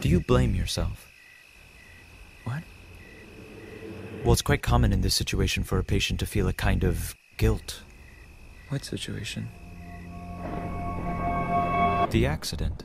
Do you blame yourself? What? Well, it's quite common in this situation for a patient to feel a kind of guilt. What situation? The accident.